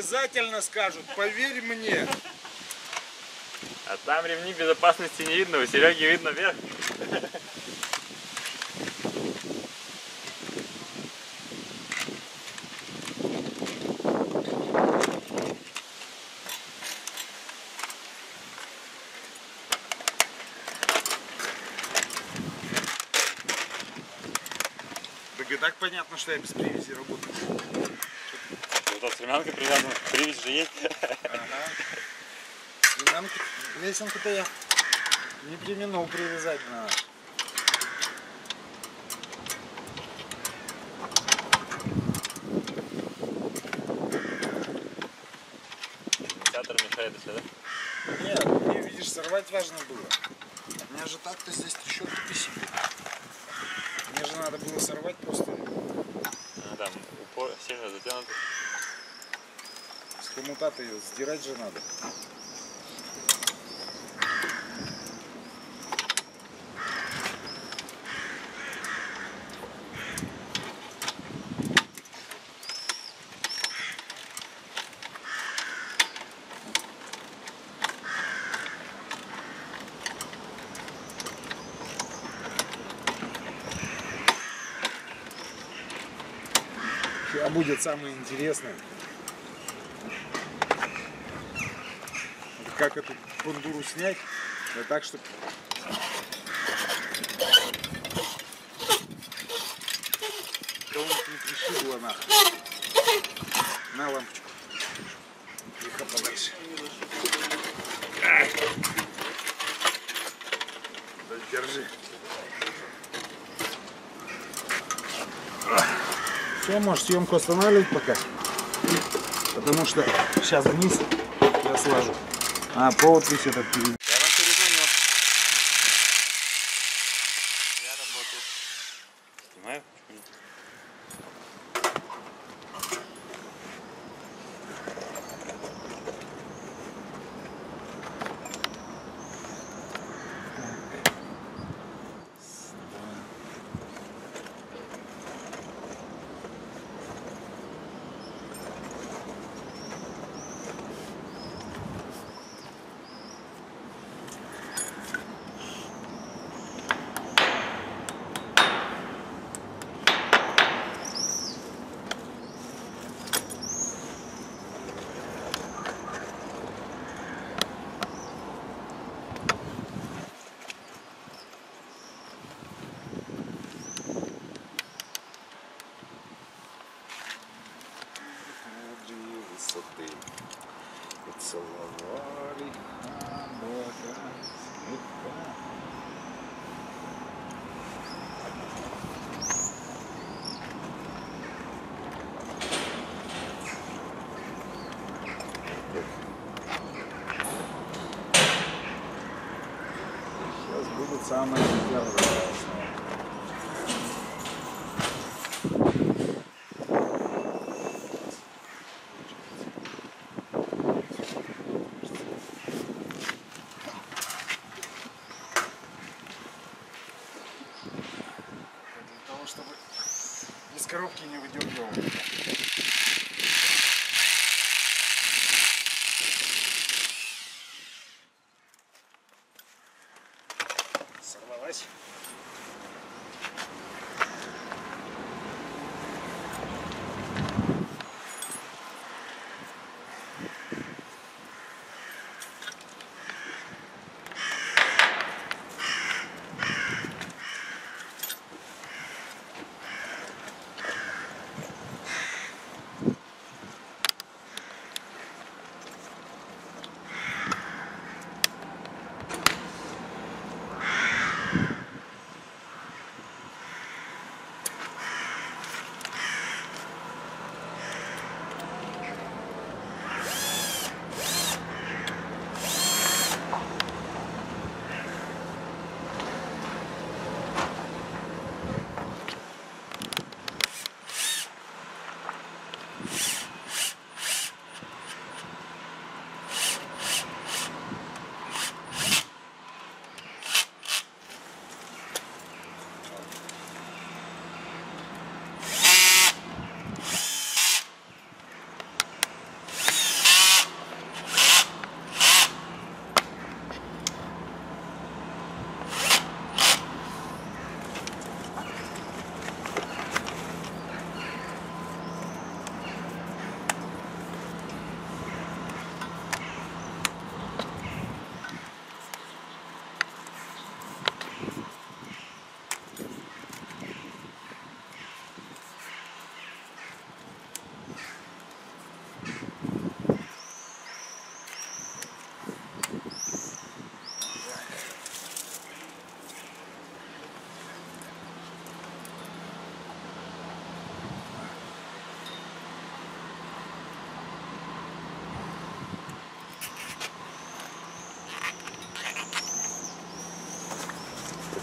Обязательно скажут, поверь мне. А там ремни безопасности не видно, у Сереги видно вверх. Так и так понятно, что я без привязи работаю. Эта стремянка привязана, привязь же есть. Ага. Стремянку, лесенку-то я не применил привязать надо. Инициатор мешает еще, да? Нет, мне, видишь, сорвать важно было. У меня же так-то здесь трещотка висит. Мне же надо было сорвать просто А, там упор сильно затянут. С хомута-то ее сдирать же надо. Сейчас будет самое интересное. Как эту бандуру снять, да так, чтобы кого-нибудь не пришибло нахуй. На лампочку. Тихо подальше. Да держи. Все, можешь съемку останавливать пока. Потому что сейчас вниз я слажу. А, провод весь этот перед- Я вам перезвоню. Я работаю. Снимаю? Мудрые высоты. Поцеловали облака слегка. Сейчас будет самое интересное. Для того, чтобы из коробки не выдергивал.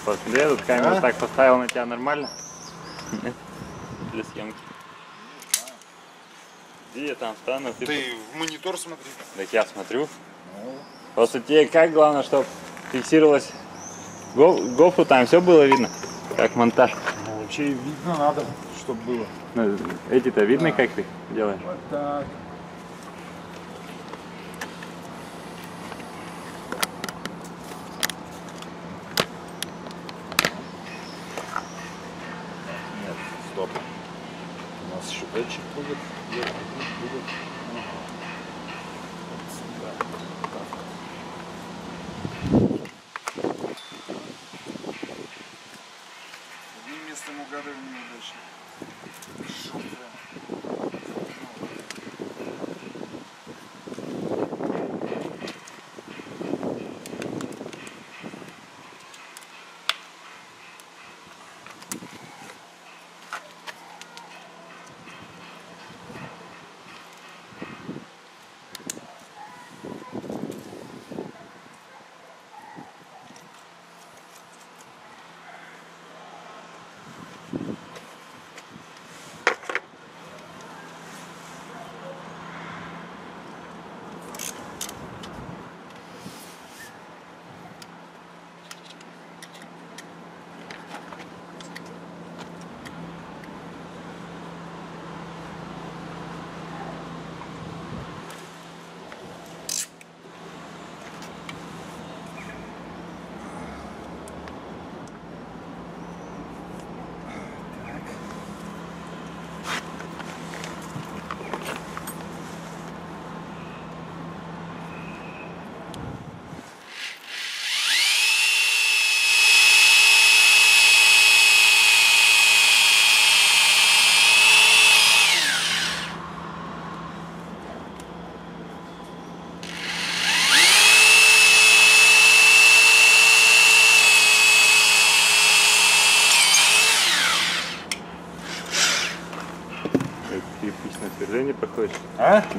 Посмотри, я тут камеру А? так поставил на тебя нормально. Для съемки. Где я там стану? Ты... Ты в монитор смотри. Так я смотрю. Ну, Просто тебе как главное, чтобы фиксировалось Го- гофру там все было видно, как монтаж. ну, вообще видно надо, чтобы было. Ну, эти-то видно, как ты делаешь? Вот так.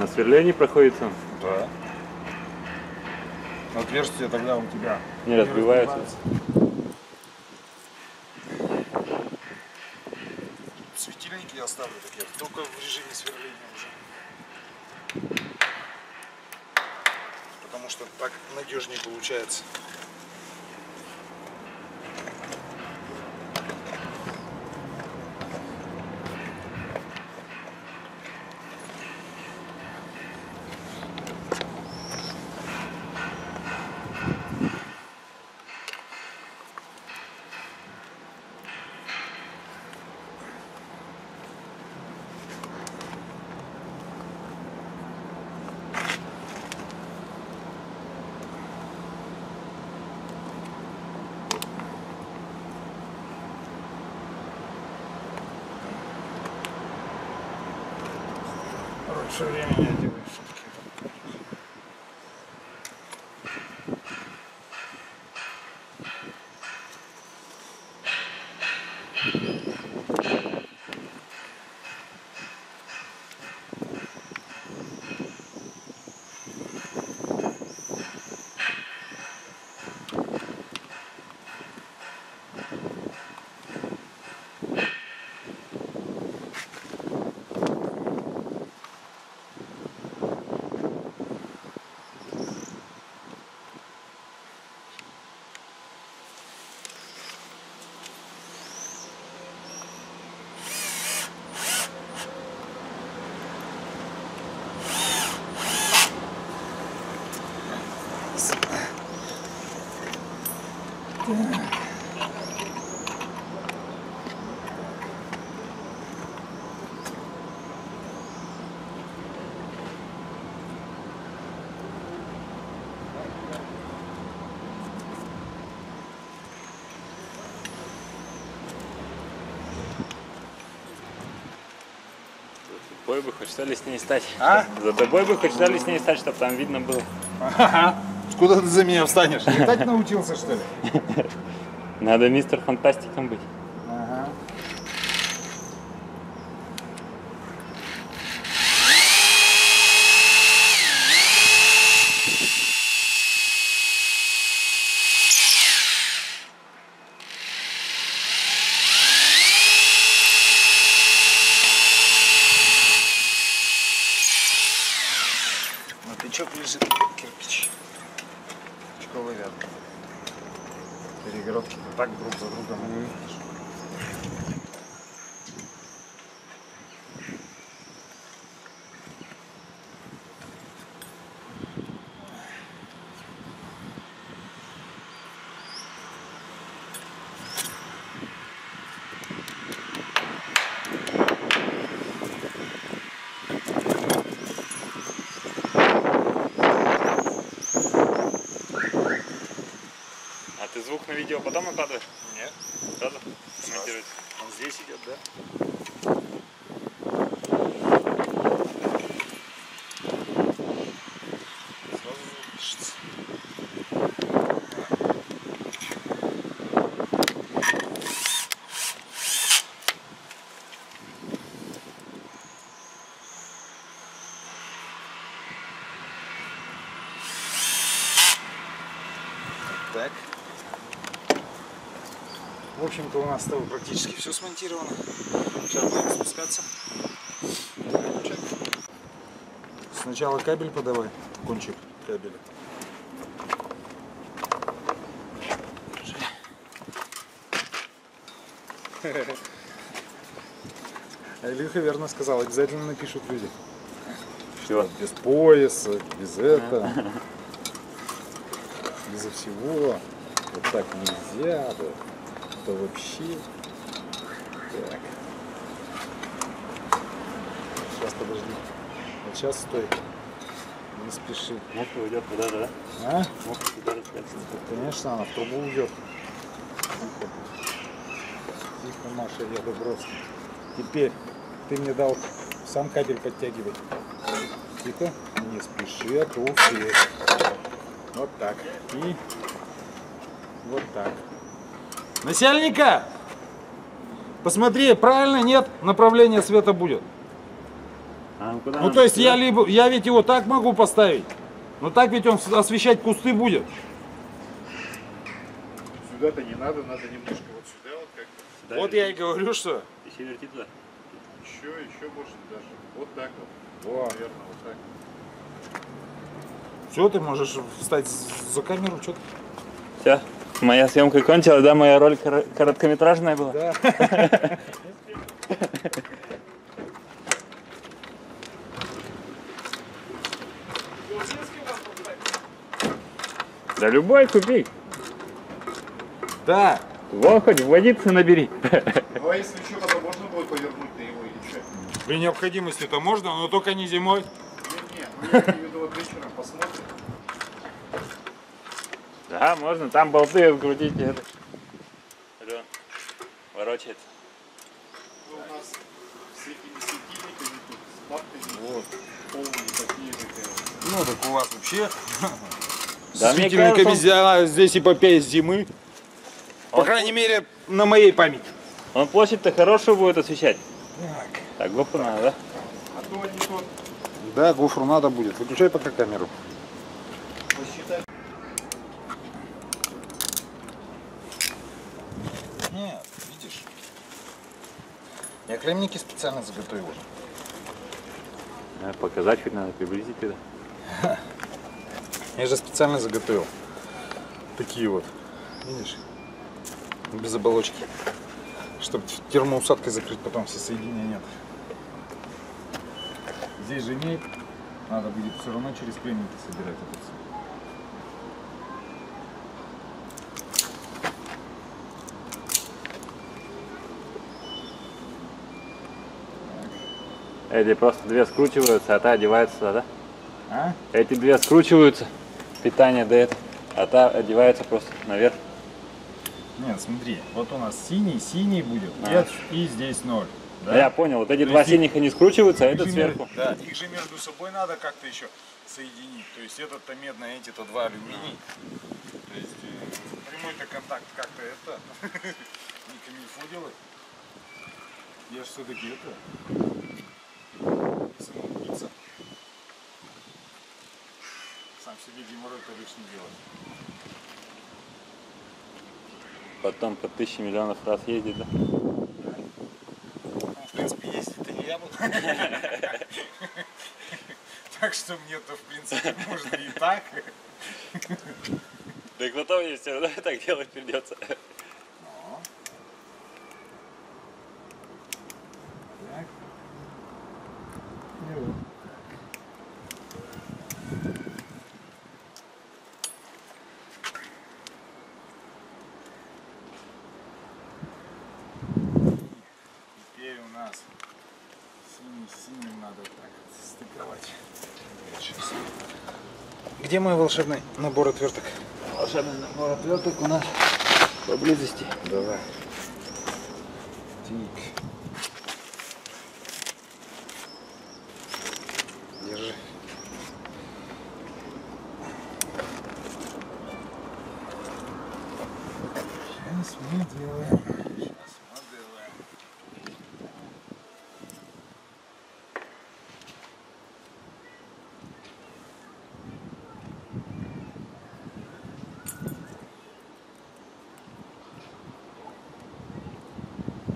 Сверлении проходит он. Да. Отверстие тогда у тебя. Не разбивается. Светильники я оставлю такие, только в режиме сверления уже. Потому что так надежнее получается. Раньше Тобой бы хоть что ли с ней стать. А? За тобой бы хоть что ли с ней стать, чтобы там видно было. Куда ты за меня встанешь? Летать научился, что ли? Надо мистер фантастиком быть. Ага. бачок лежит, кирпич. Бачковый ряд. Перегородки так друг за другом. не видишь. А ты звук на видео потом накладываешь? Нет. Сразу? Монтируется. Он здесь идет, да? Сразу пишется. Так. Общем-то у нас с тобой практически все смонтировано. Сейчас будем спускаться. Сначала кабель подавай, кончик кабеля. Илюха верно сказал, обязательно напишут люди. Чего? Без пояса, без этого. Безо всего. Вот так нельзя, да. Это вообще. Так. Сейчас подожди. Вот сейчас стой. Не спеши. Мокро уйдет туда да? А? Мокро туда же спрячется. Конечно, она в трубу уйдет. Тихо. Маша, я Дубровский. Теперь ты мне дал сам кабель подтягивать. Тихо, не спеши, а то успеешь. Вот так. И вот так. Начальника! Посмотри, правильно, нет, направление света будет. А, ну куда Ну то есть сюда? я либо, я ведь его так могу поставить, но так ведь он освещать кусты будет. Сюда-то не надо, надо немножко вот сюда вот как-то. Сюда Вот я и говорю, что. Еще верти туда. Еще, еще больше даже. Вот так вот. Во. Наверное, вот так. Все, ты можешь встать за камеру, что Все, моя съемка кончилась, да? Моя роль кор- короткометражная была? Да. Да любой купи. Да. Вон хоть водицы набери. Ну а если что, потом можно будет повернуть на его или что? При необходимости это можно, но только не зимой. Нет, нет, ну я имею в виду вот вечером посмотрим. Да, можно, там болты открутить. и Это. Алло, ворочается. Ну, у нас с этими светильниками тут, с бабками, Вот. полные такие же. Ну так у вас вообще. Да, С мне светильниками кажется, здесь- здесь эпопея зимы. По Он- крайней мере, на моей памяти. Он площадь-то хорошую будет освещать. Так, GoPro надо, да? А то они тут Да, гофру надо будет. Выключай пока камеру. посчитать. Нет, видишь. Я кремники специально заготовил. Показать, хоть надо приблизить это. Я же специально заготовил. Такие вот. Видишь? Без оболочки. Чтобы термоусадкой закрыть потом все соединения нет. Здесь же имеет. Надо будет все равно через кремники собирать это все. Эти просто две скручиваются, а та одевается сюда, да? А? Эти две скручиваются, питание дает, а та одевается просто наверх. Нет, смотри, вот у нас синий, синий будет, и, А. и здесь ноль. Да? Я понял, вот эти То два есть их- синих они скручиваются, а этот сверху. Да, их же между собой надо как-то еще соединить. То есть этот-то медный, а эти-то два алюминий. То есть э, прямой-то контакт как-то это не камильфо делать. Я же все-таки это самоубийца. Сам себе геморрой-то лишний делать. Потом по тысяче миллионов раз ездить, да? Ну, в принципе, ездить-то не я буду. Так что мне-то, в принципе, можно и так. Так потом мне все равно так делать придется. Так. И вот. Теперь у нас синий с синим надо так стыковать. Сейчас. Где мой волшебный набор отверток? Волшебный набор отверток у нас поблизости. Давай. Тик. Держи. Сейчас мы делаем. Сейчас мы делаем.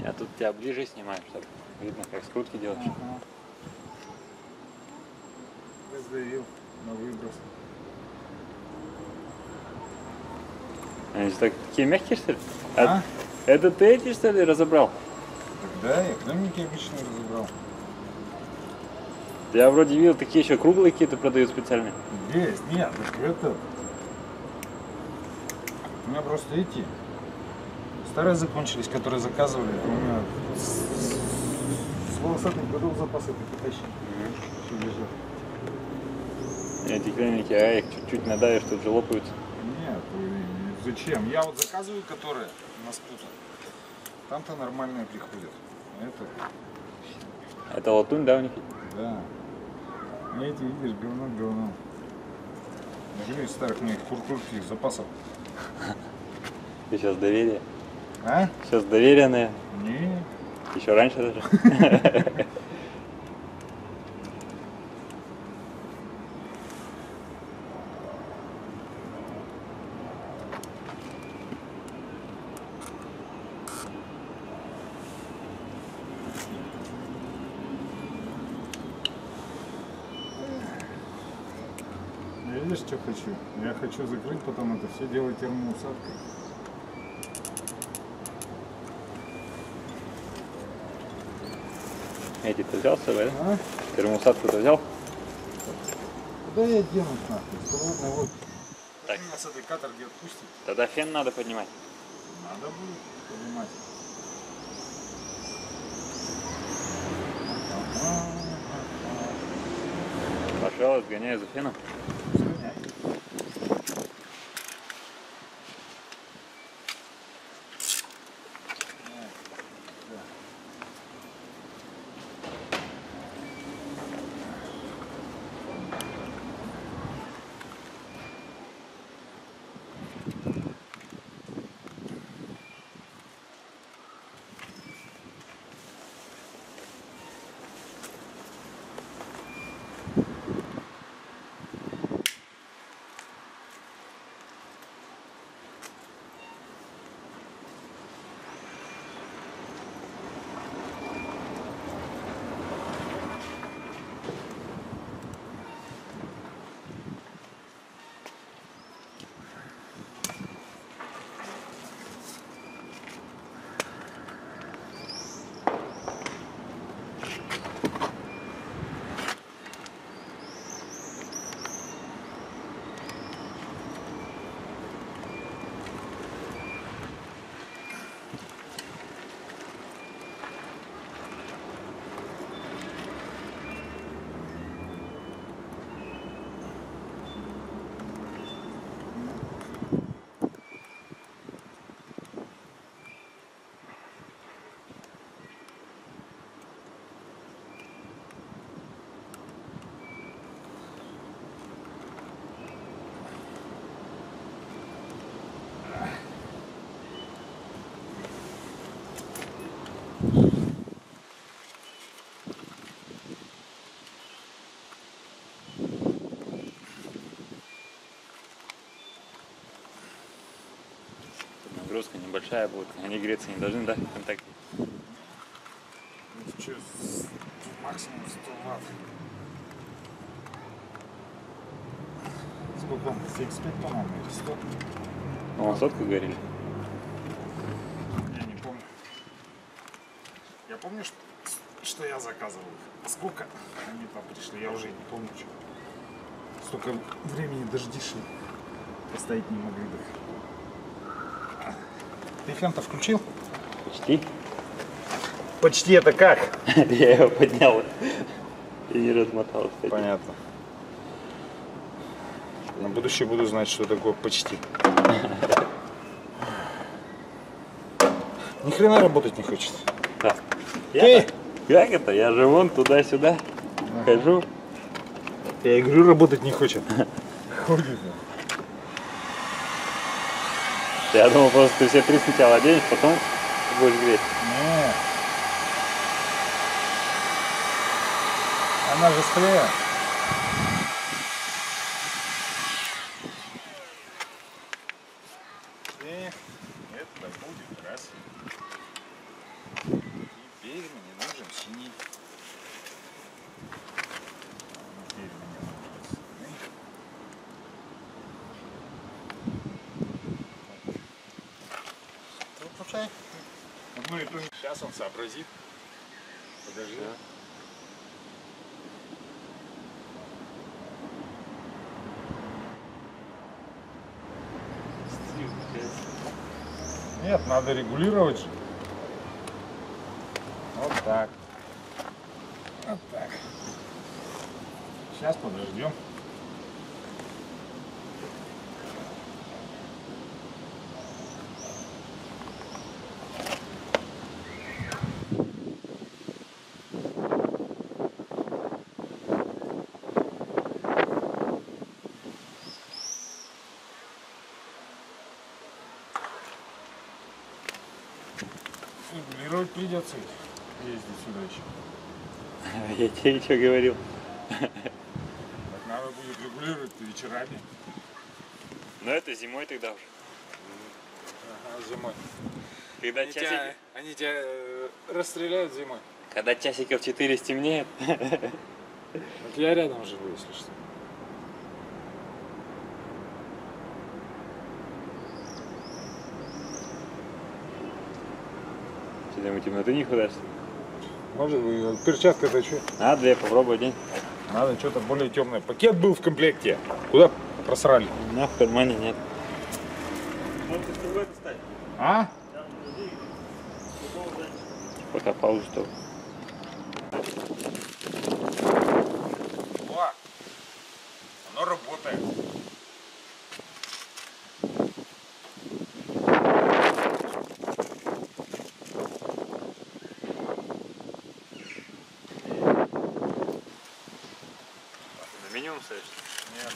Я тут тебя ближе снимаю, чтобы видно, как скрутки делаешь. Ага. Раздавил на выброс. Они же так, такие мягкие, что ли? А? Это ты эти, что ли, разобрал? Да, я кремники обычно разобрал. Я вроде видел, такие еще круглые какие-то продают специальные. Есть, нет, так это... У меня просто эти старые закончились, которые заказывали. У меня с, с волосатых годов запас это потащил. Всё лежит. Эти кремники, а их чуть-чуть надавишь, тут же лопаются. Нет, и зачем? Я вот заказываю, которые на скутер. Там-то нормальные приходят. А Это, Это латунь, да, у них? да. А эти, видишь, говно говно. Я говорю, из старых моих куртурских запасов. Ты сейчас доверие. А? Сейчас доверенные. Не, Еще раньше даже. Я видишь, что хочу? Я хочу закрыть потом это все делать термоусадкой. Эти ты взял с собой, да? А? Термоусадку-то взял? Куда я денусь нахуй? Да ладно, вот. Так. Меня с этой каторги отпустит. Тогда фен надо поднимать. Надо будет поднимать. Пошел, сгоняю за феном. Нагрузка небольшая будет. Они греться не должны, да? в контакте? Ну, что, максимум 100 ватт. сколько? 75, по-моему, или 100? О, сотку говорили. Я не помню. Я помню, что, что я заказывал. А сколько они там пришли, я уже и не помню. Что. Столько времени дожди шли. Поставить не могли бы. Ты фен-то включил? Почти. Почти это как? Я его поднял и не размотал, кстати. Понятно. На будущее буду знать, что такое почти. Ни хрена работать не хочет. Да. Я, как это? Я же вон туда-сюда хожу. Я говорю, работать не хочет. Ходит. Я думал, просто ты все три сначала оденешь, потом будешь греть. Не. Она же склея. Эх, это будет раз. Теперь мне нужен синий. Теперь мне нужен синий. Ты включай. Одну и ту же. Сейчас он сообразит. Подожди. Нет, надо регулировать же. Вот так. Вот так. Сейчас подождем. Регулировать придется ездить сюда еще. Я тебе что говорил? Так надо будет регулировать вечерами. Ну это зимой тогда уже. Ага, зимой. Когда, Они часик- тебя, они тебя э, расстреляют зимой. когда часиков 4 стемнеет. Вот я рядом живу, если что. Что думаю, темноты не худашь? Может быть, перчатка-то что? А, две попробуй день. Надо что-то более темное. Пакет был в комплекте. Куда просрали? На, в кармане нет. А? Пока паузу что. Стоишь? Нет.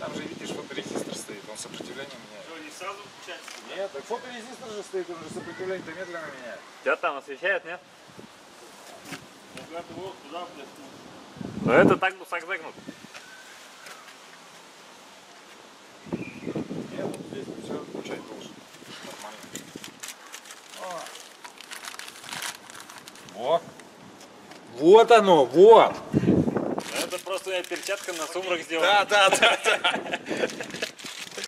Там же, видишь, фоторезистор стоит, он сопротивление меняет. не сразу включается? Нет, так фоторезистор же стоит, он же сопротивление-то медленно меняет. Тебя там освещает, нет? Когда ты вот туда, блядь, Ну это так так загнут. Нет, вот здесь все включать должен. Нормально. О. Вот. Вот оно, вот. Это просто я перчатка на сумрак сделал. Да, да, да, да.